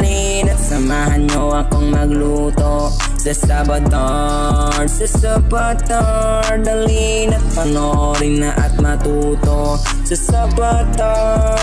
Halina't samahan nyo akong magluto. Sa Sabatar, sa Sabatar Dalina't panorin na at matuto. Sa Sabatar